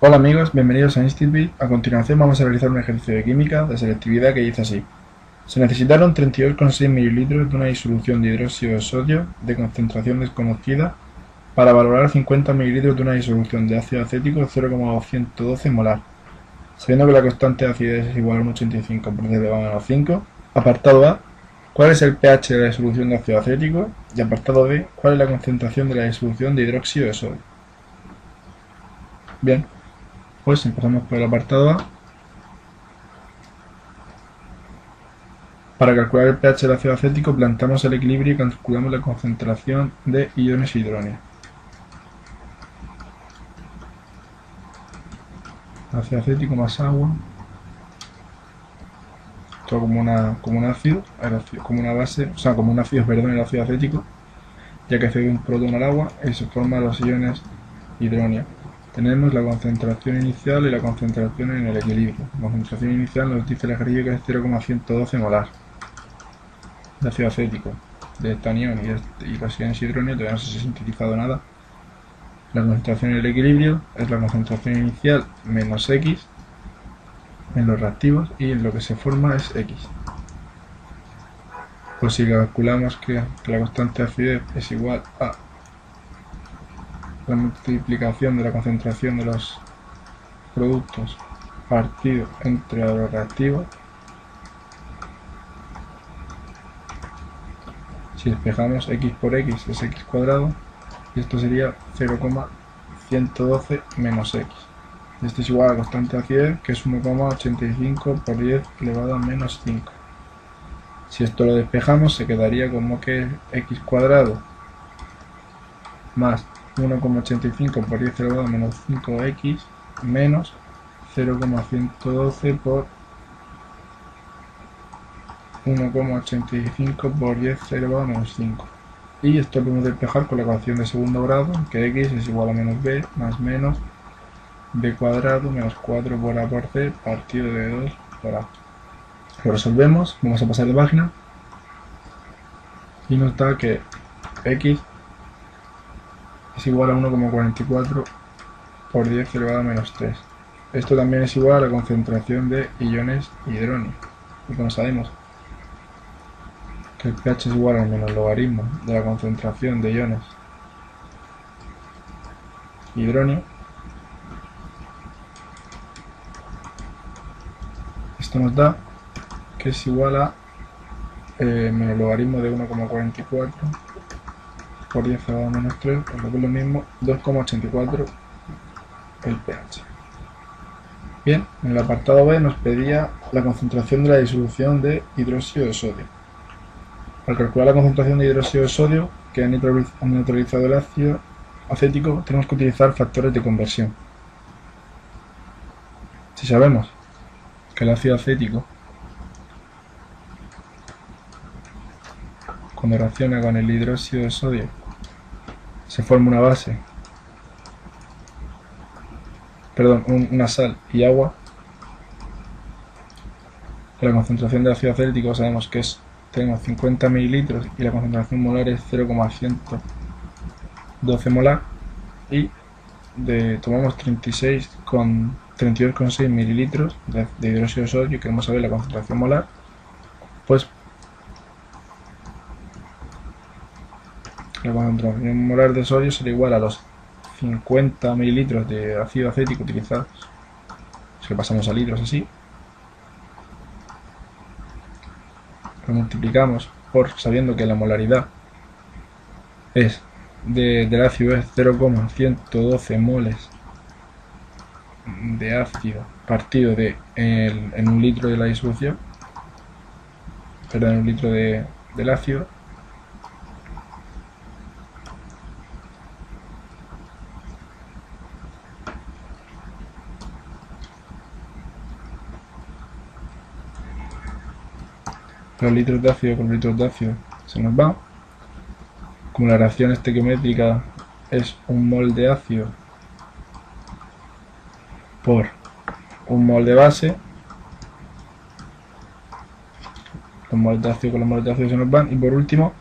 Hola amigos, bienvenidos a InstitBit. A continuación vamos a realizar un ejercicio de química de selectividad que dice así. Se necesitaron 32,6 ml de una disolución de hidróxido de sodio de concentración desconocida para valorar 50 ml de una disolución de ácido acético de 0,212 molar. Sabiendo que la constante de acidez es igual a un 85 por 10 elevado a menos 5. Apartado A. ¿Cuál es el pH de la disolución de ácido acético? Y apartado B. ¿Cuál es la concentración de la disolución de hidróxido de sodio? Bien, pues empezamos por el apartado A. Para calcular el pH del ácido acético plantamos el equilibrio y calculamos la concentración de iones hidróneo. Ácido acético más agua. Esto como, una, como un ácido, como una base, o sea, como un ácido, perdón, el ácido acético, ya que cede un protón al agua y se forman los iones hidróneo tenemos la concentración inicial y la concentración en el equilibrio. La concentración inicial nos dice ejercicio que es 0,112 molar de ácido acético, de anión y, y los iones hidróneo, todavía no se ha sintetizado nada. La concentración en el equilibrio es la concentración inicial menos X en los reactivos y lo que se forma es X. Pues si calculamos que la constante de acidez es igual a la multiplicación de la concentración de los productos partido entre los reactivos. Si despejamos x por x es x cuadrado y esto sería 0,112 menos x. Esto es igual a la constante de acidez que es 1,85 por 10 elevado a menos 5 si esto lo despejamos se quedaría como que x cuadrado más 1,85 por 10 elevado a menos 5x menos 0,112 por 1,85 por 10 elevado a menos 5 y esto lo podemos despejar con la ecuación de segundo grado que x es igual a menos b más menos b cuadrado menos 4 por a por c partido de 2 por a. Lo resolvemos, vamos a pasar de página. Y nos que x es igual a 1,44 por 10 elevado a menos 3. Esto también es igual a la concentración de iones hidróneo. Y como sabemos que el pH es igual al menos logaritmo de la concentración de iones hidróneo, esto nos da que es igual a eh, menos logaritmo de 1,44 por 10 elevado a menos 3, pues lo que es lo mismo, 2,84 el pH. Bien, en el apartado B nos pedía la concentración de la disolución de hidróxido de sodio. Al calcular la concentración de hidróxido de sodio que ha neutralizado el ácido acético, tenemos que utilizar factores de conversión. Si sabemos que el ácido acético cuando reacciona con el hidróxido de sodio. Se forma una base, perdón, una sal y agua. La concentración de ácido acético sabemos que es tenemos 50 mililitros y la concentración molar es 0,112 molar. Y de, tomamos 36 con 32,6 mililitros de, de hidróxido de sodio y queremos saber la concentración molar. Pues La concentración molar de sodio será igual a los 50 mililitros de ácido acético utilizados. Si lo pasamos a litros así. Lo multiplicamos por sabiendo que la molaridad es del ácido es 0,112 moles de ácido partido de en un litro de la disolución perdón, en un litro de, del ácido los litros de ácido con litros de ácido se nos va. Como la reacción estequiométrica es un mol de ácido por un mol de base, los moles de ácido con los moles de ácido se nos van. Y por último,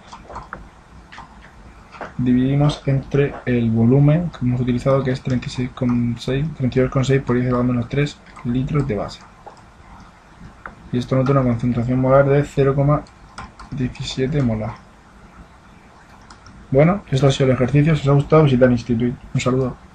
dividimos entre el volumen que hemos utilizado que es 36,6 32,6 por 10 a menos 3 litros de base y esto nos da una concentración molar de 0,17 molar. Bueno, esto ha sido el ejercicio, si os ha gustado visitad el instituto. Un saludo